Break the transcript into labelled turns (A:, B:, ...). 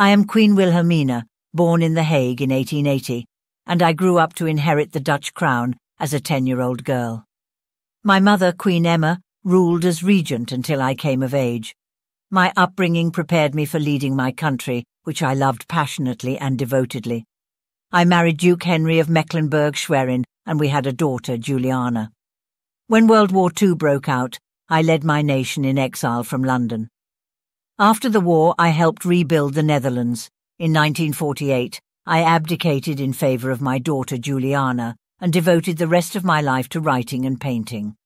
A: I am Queen Wilhelmina, born in The Hague in 1880, and I grew up to inherit the Dutch crown as a 10-year-old girl. My mother, Queen Emma, ruled as regent until I came of age. My upbringing prepared me for leading my country, which I loved passionately and devotedly. I married Duke Henry of Mecklenburg-Schwerin, and we had a daughter, Juliana. When World War II broke out, I led my nation in exile from London. After the war, I helped rebuild the Netherlands. In 1948, I abdicated in favour of my daughter, Juliana, and devoted the rest of my life to writing and painting.